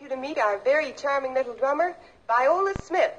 you to meet our very charming little drummer, Viola Smith.